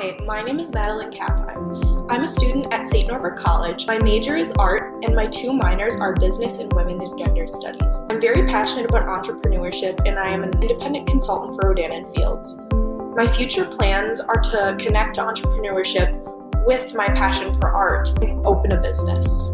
Hi, my name is Madelyn Kaplan. I'm a student at St. Norbert College. My major is art, and my two minors are business and women and gender studies. I'm very passionate about entrepreneurship, and I am an independent consultant for Rodan and Fields. My future plans are to connect entrepreneurship with my passion for art and open a business.